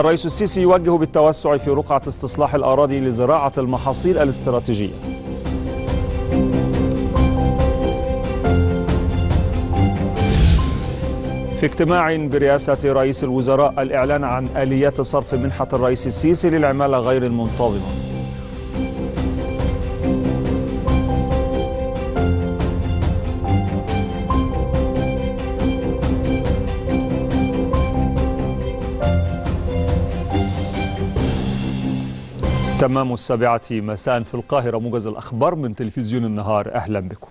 الرئيس السيسي يوجه بالتوسع في رقعة استصلاح الأراضي لزراعة المحاصيل الاستراتيجية. في اجتماع برئاسة رئيس الوزراء الإعلان عن آليات صرف منحة الرئيس السيسي للعمالة غير المنتظمة. تمام السابعة. مساء في القاهرة. موجز الأخبار من تلفزيون النهار. أهلا بكم.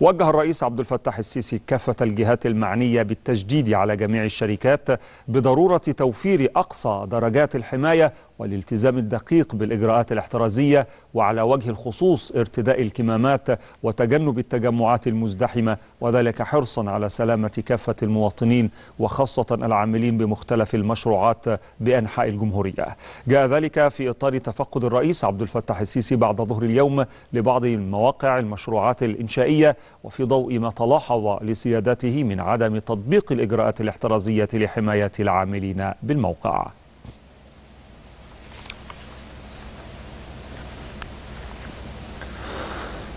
وجه الرئيس عبد الفتاح السيسي كافة الجهات المعنية بالتجديد على جميع الشركات بضرورة توفير أقصى درجات الحماية والالتزام الدقيق بالإجراءات الاحترازية وعلى وجه الخصوص ارتداء الكمامات وتجنب التجمعات المزدحمة وذلك حرصا على سلامة كافة المواطنين وخاصة العاملين بمختلف المشروعات بأنحاء الجمهورية. جاء ذلك في إطار تفقد الرئيس عبد الفتاح السيسي بعد ظهر اليوم لبعض المواقع المشروعات الإنشائية وفي ضوء ما تلاحظ لسيادته من عدم تطبيق الإجراءات الاحترازية لحماية العاملين بالموقع.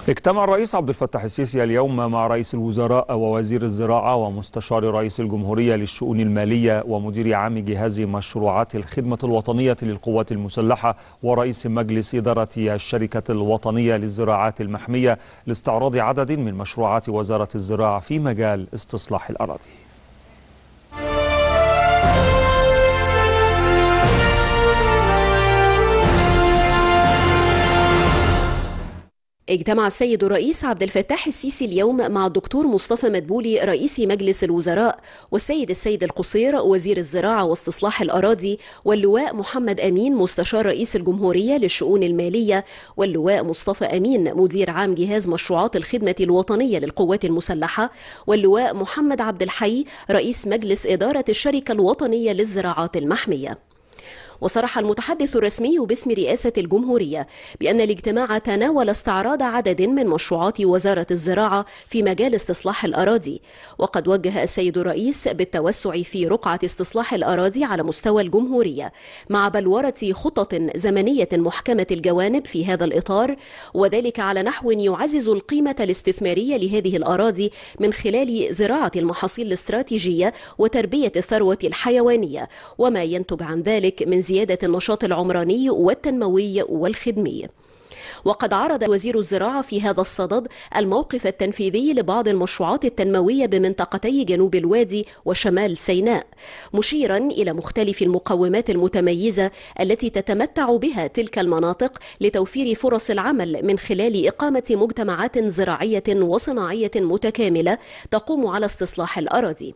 اجتمع الرئيس عبد الفتاح السيسي اليوم مع رئيس الوزراء ووزير الزراعة ومستشار رئيس الجمهورية للشؤون المالية ومدير عام جهاز مشروعات الخدمة الوطنية للقوات المسلحة ورئيس مجلس إدارة الشركة الوطنية للزراعات المحمية لاستعراض عدد من مشروعات وزارة الزراعة في مجال استصلاح الأراضي. اجتمع السيد الرئيس عبد الفتاح السيسي اليوم مع الدكتور مصطفى مدبولي رئيس مجلس الوزراء والسيد السيد القصير وزير الزراعة واستصلاح الأراضي واللواء محمد أمين مستشار رئيس الجمهورية للشؤون المالية واللواء مصطفى أمين مدير عام جهاز مشروعات الخدمة الوطنية للقوات المسلحة واللواء محمد عبد الحي رئيس مجلس إدارة الشركة الوطنية للزراعات المحمية. وصرح المتحدث الرسمي باسم رئاسة الجمهورية بأن الاجتماع تناول استعراض عدد من مشروعات وزارة الزراعة في مجال استصلاح الأراضي. وقد وجه السيد الرئيس بالتوسع في رقعة استصلاح الأراضي على مستوى الجمهورية مع بلورة خطط زمنية محكمة الجوانب في هذا الإطار وذلك على نحو يعزز القيمة الاستثمارية لهذه الأراضي من خلال زراعة المحاصيل الاستراتيجية وتربية الثروة الحيوانية. وما ينتج عن ذلك من زيادة النشاط العمراني والتنموي والخدمي. وقد عرض وزير الزراعة في هذا الصدد الموقف التنفيذي لبعض المشروعات التنموية بمنطقتي جنوب الوادي وشمال سيناء مشيرا إلى مختلف المقومات المتميزة التي تتمتع بها تلك المناطق لتوفير فرص العمل من خلال إقامة مجتمعات زراعية وصناعية متكاملة تقوم على استصلاح الأراضي.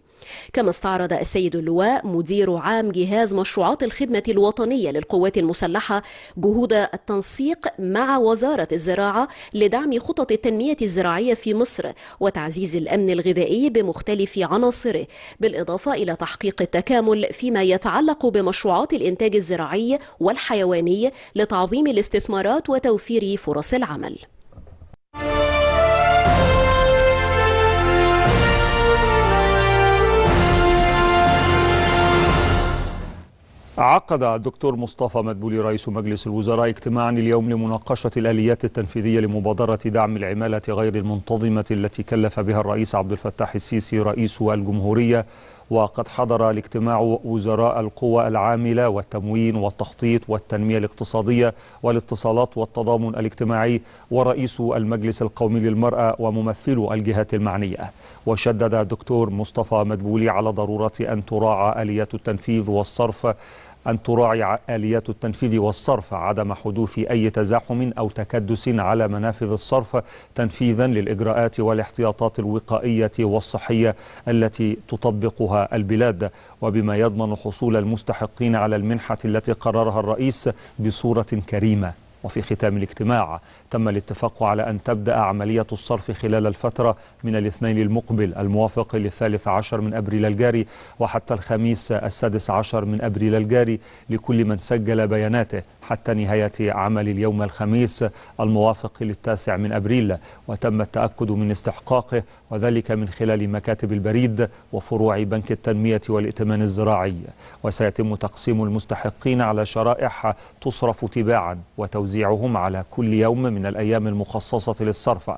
كما استعرض السيد اللواء مدير عام جهاز مشروعات الخدمة الوطنية للقوات المسلحة جهود التنسيق مع وزارة الزراعة لدعم خطط التنمية الزراعية في مصر وتعزيز الأمن الغذائي بمختلف عناصره بالإضافة إلى تحقيق التكامل فيما يتعلق بمشروعات الإنتاج الزراعي والحيواني لتعظيم الاستثمارات وتوفير فرص العمل. عقد الدكتور مصطفى مدبولي رئيس مجلس الوزراء اجتماعا اليوم لمناقشة الآليات التنفيذية لمبادرة دعم العمالة غير المنتظمة التي كلف بها الرئيس عبد الفتاح السيسي رئيس الجمهورية. وقد حضر الاجتماع وزراء القوى العاملة والتموين والتخطيط والتنمية الاقتصادية والاتصالات والتضامن الاجتماعي ورئيس المجلس القومي للمرأة وممثلو الجهات المعنية. وشدد الدكتور مصطفى مدبولي على ضرورة أن تراعى آليات التنفيذ والصرف أن تراعي آليات التنفيذ والصرف عدم حدوث أي تزاحم أو تكدس على منافذ الصرف تنفيذا للإجراءات والاحتياطات الوقائية والصحية التي تطبقها البلاد وبما يضمن حصول المستحقين على المنحة التي قررها الرئيس بصورة كريمة. وفي ختام الاجتماع تم الاتفاق على أن تبدأ عملية الصرف خلال الفترة من الاثنين المقبل الموافق للثالث عشر من أبريل الجاري وحتى الخميس السادس عشر من أبريل الجاري لكل من سجل بياناته. حتى نهاية عمل اليوم الخميس الموافق للتاسع من أبريل وتم التأكد من استحقاقه وذلك من خلال مكاتب البريد وفروع بنك التنمية والائتمان الزراعي. وسيتم تقسيم المستحقين على شرائح تصرف تباعا وتوزيعهم على كل يوم من الأيام المخصصة للصرف.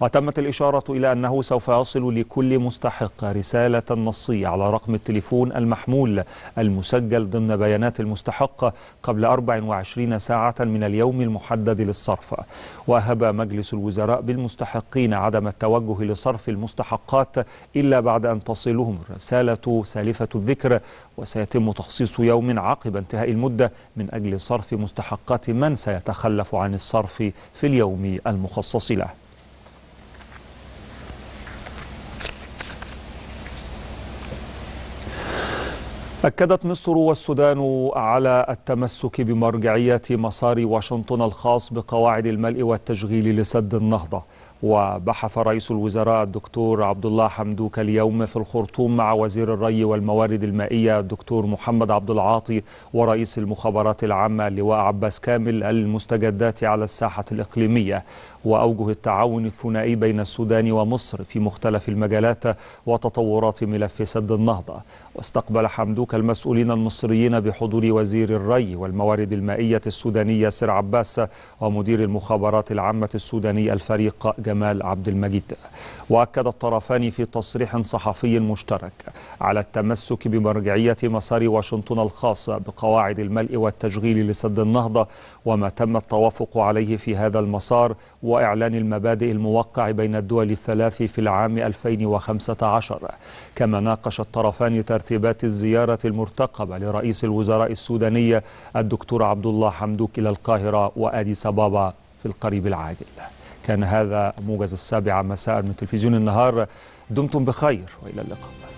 وتمت الإشارة إلى أنه سوف يصل لكل مستحق رسالة نصية على رقم التليفون المحمول المسجل ضمن بيانات المستحق قبل 24 ساعة من اليوم المحدد للصرف وهب مجلس الوزراء بالمستحقين عدم التوجه لصرف المستحقات إلا بعد أن تصلهم الرسالة سالفة الذكر وسيتم تخصيص يوم عقب انتهاء المدة من أجل صرف مستحقات من سيتخلف عن الصرف في اليوم المخصص له. أكدت مصر والسودان على التمسك بمرجعية مسار واشنطن الخاص بقواعد الملء والتشغيل لسد النهضة. وبحث رئيس الوزراء الدكتور عبد الله حمدوك اليوم في الخرطوم مع وزير الري والموارد المائية الدكتور محمد عبد العاطي ورئيس المخابرات العامة اللواء عباس كامل المستجدات على الساحة الإقليمية. وأوجه التعاون الثنائي بين السودان ومصر في مختلف المجالات وتطورات ملف سد النهضة. واستقبل حمدوك المسؤولين المصريين بحضور وزير الري والموارد المائية السوداني ياسر عباس ومدير المخابرات العامة السوداني الفريق جمال عبد المجيد. وأكد الطرفان في تصريح صحفي مشترك على التمسك بمرجعية مسار واشنطن الخاص بقواعد الملء والتشغيل لسد النهضة وما تم التوافق عليه في هذا المسار وإعلان المبادئ الموقع بين الدول الثلاث في العام 2015 كما ناقش الطرفان ترتيبات الزيارة المرتقبة لرئيس الوزراء السوداني الدكتور عبد الله حمدوك إلى القاهرة وآديس أبابا في القريب العاجل. كان هذا موجز السابعة مساء من تلفزيون النهار. دمتم بخير وإلى اللقاء.